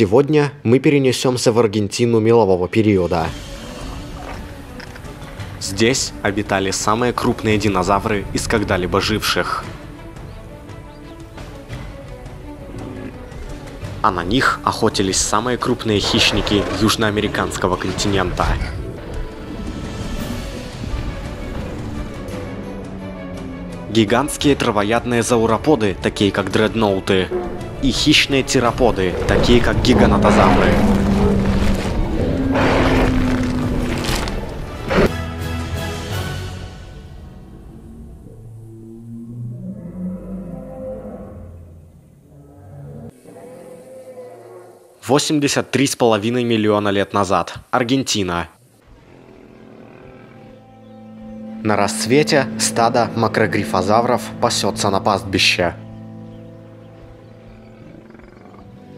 Сегодня мы перенесемся в Аргентину мелового периода. Здесь обитали самые крупные динозавры из когда-либо живших. А на них охотились самые крупные хищники южноамериканского континента. Гигантские травоядные зауроподы, такие как дредноуты, и хищные тироподы, такие как гиганотозавры. Восемьдесят три с половиной миллиона лет назад. Аргентина. На рассвете стадо макрогрифозавров пасется на пастбище.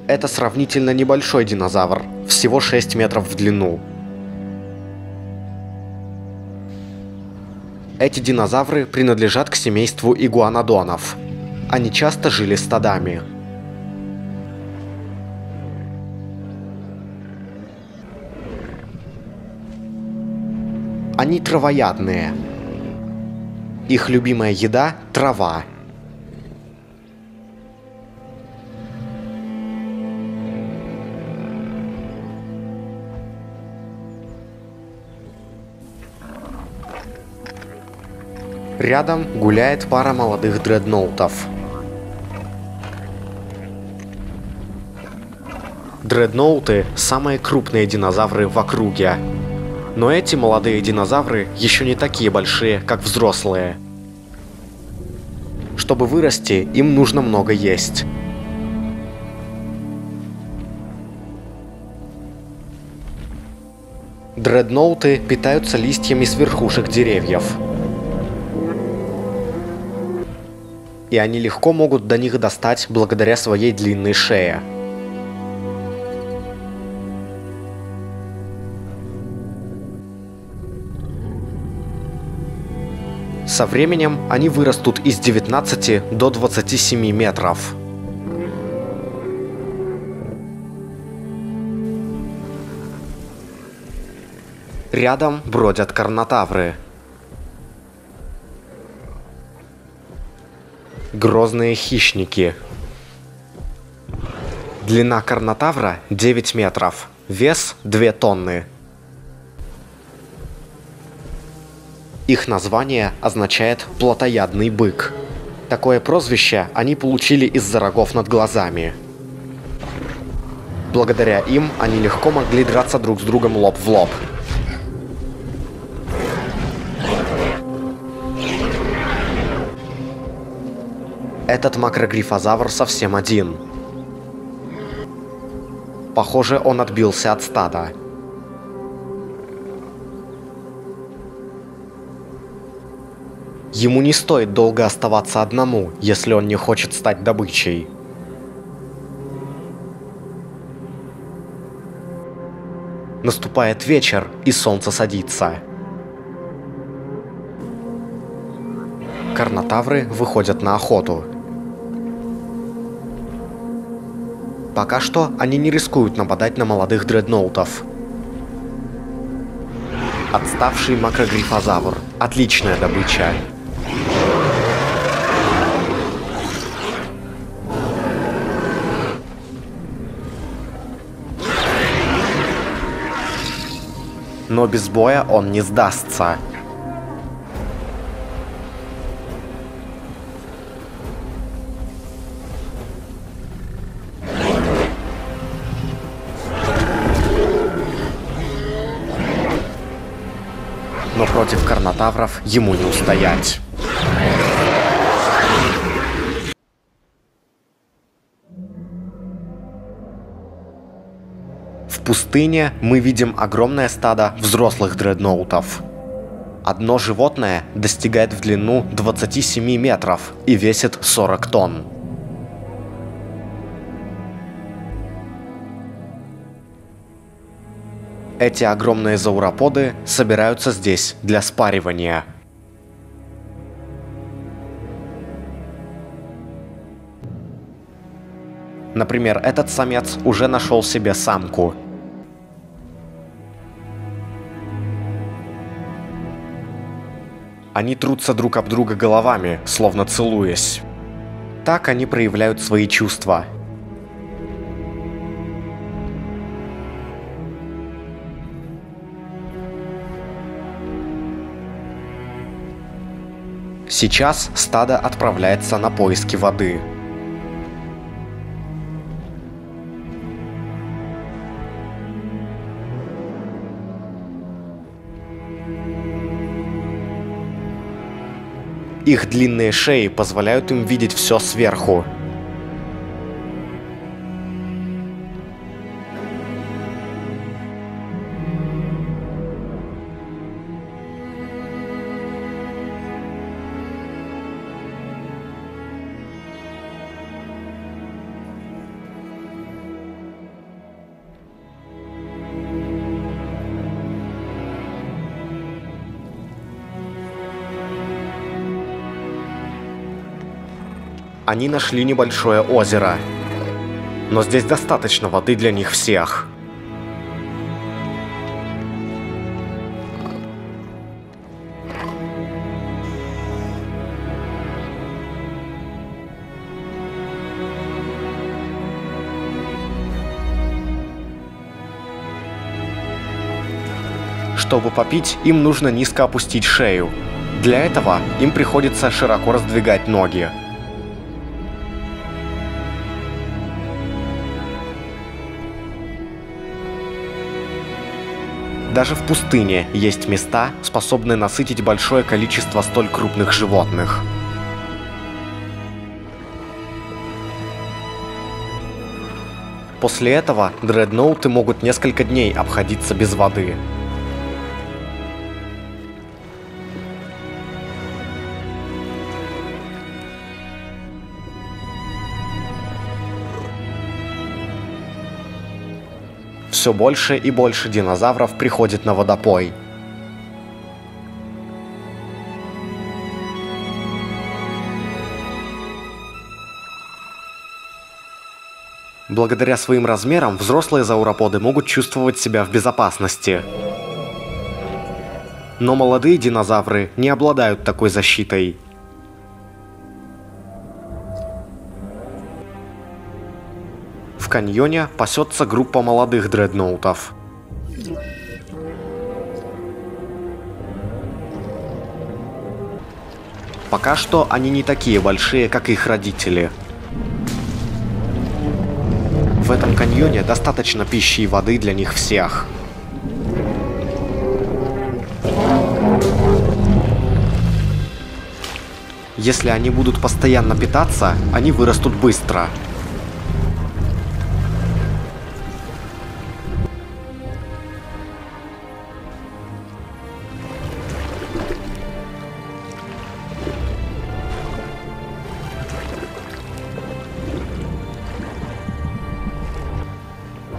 Это сравнительно небольшой динозавр, всего 6 метров в длину. Эти динозавры принадлежат к семейству игуанодонов. Они часто жили стадами. Они травоядные. Их любимая еда – трава. Рядом гуляет пара молодых дредноутов. Дредноуты – самые крупные динозавры в округе. Но эти молодые динозавры еще не такие большие, как взрослые. Чтобы вырасти, им нужно много есть. Дредноуты питаются листьями с верхушек деревьев – и они легко могут до них достать благодаря своей длинной шее. Со временем они вырастут из 19 до 27 метров. Рядом бродят карнотавры – Грозные хищники. Длина карнотавра 9 метров. Вес 2 тонны. Их название означает «плотоядный бык». Такое прозвище они получили из-за рогов над глазами. Благодаря им они легко могли драться друг с другом лоб в лоб. Этот макрогрифозавр совсем один. Похоже, он отбился от стада. Ему не стоит долго оставаться одному, если он не хочет стать добычей. Наступает вечер, и солнце садится. Карнотавры выходят на охоту. Пока что они не рискуют нападать на молодых дредноутов. Отставший макрогрифозавр. Отличная добыча. Но без боя он не сдастся. Но против карнотавров ему не устоять. В пустыне мы видим огромное стадо взрослых дредноутов. Одно животное достигает в длину 27 метров и весит 40 тонн. Эти огромные зауроподы собираются здесь для спаривания. Например, этот самец уже нашел себе самку. Они трутся друг об друга головами, словно целуясь. Так они проявляют свои чувства. Сейчас стадо отправляется на поиски воды. Их длинные шеи позволяют им видеть все сверху. Они нашли небольшое озеро. Но здесь достаточно воды для них всех. Чтобы попить, им нужно низко опустить шею. Для этого им приходится широко раздвигать ноги. Даже в пустыне есть места, способные насытить большое количество столь крупных животных. После этого дредноуты могут несколько дней обходиться без воды. Все больше и больше динозавров приходит на водопой. Благодаря своим размерам взрослые зауроподы могут чувствовать себя в безопасности. Но молодые динозавры не обладают такой защитой. Каньоне пасется группа молодых дредноутов. Пока что они не такие большие, как их родители. В этом каньоне достаточно пищи и воды для них всех. Если они будут постоянно питаться, они вырастут быстро.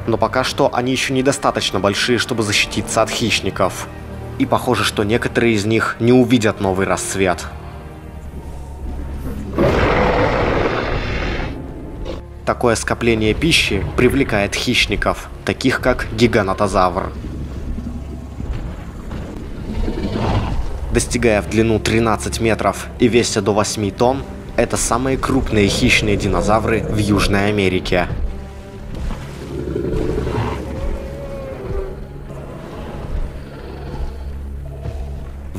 Но пока что они еще недостаточно большие, чтобы защититься от хищников. И похоже, что некоторые из них не увидят новый рассвет. Такое скопление пищи привлекает хищников, таких как гиганотозавр. Достигая в длину 13 метров и веся до 8 тонн, это самые крупные хищные динозавры в Южной Америке.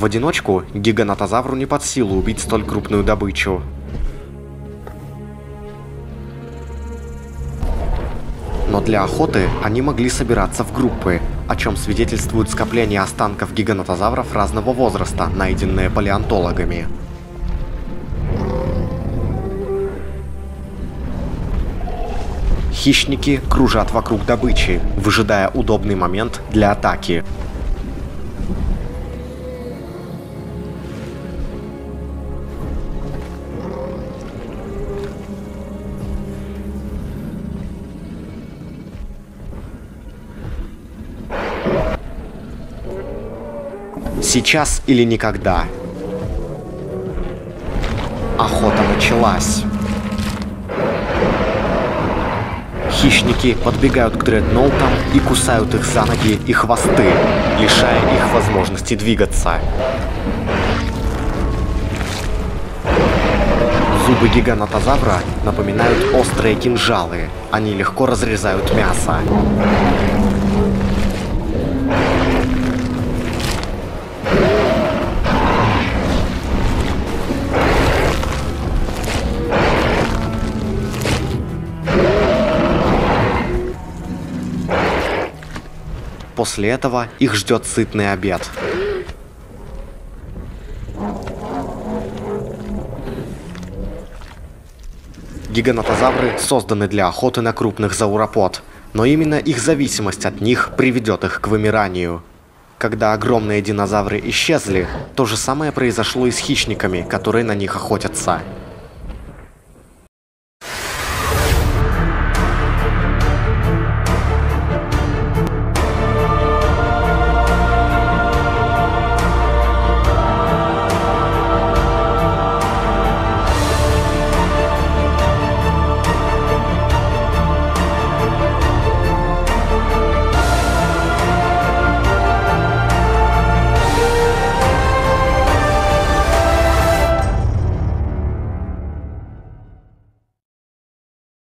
В одиночку гиганотозавру не под силу убить столь крупную добычу. Но для охоты они могли собираться в группы, о чем свидетельствует скопление останков гиганотозавров разного возраста, найденные палеонтологами. Хищники кружат вокруг добычи, выжидая удобный момент для атаки. Сейчас или никогда. Охота началась. Хищники подбегают к дредноутам и кусают их за ноги и хвосты, лишая их возможности двигаться. Зубы гиганотозавра напоминают острые кинжалы. Они легко разрезают мясо. После этого их ждет сытный обед. Гиганотозавры созданы для охоты на крупных зауропод, но именно их зависимость от них приведет их к вымиранию. Когда огромные динозавры исчезли, то же самое произошло и с хищниками, которые на них охотятся.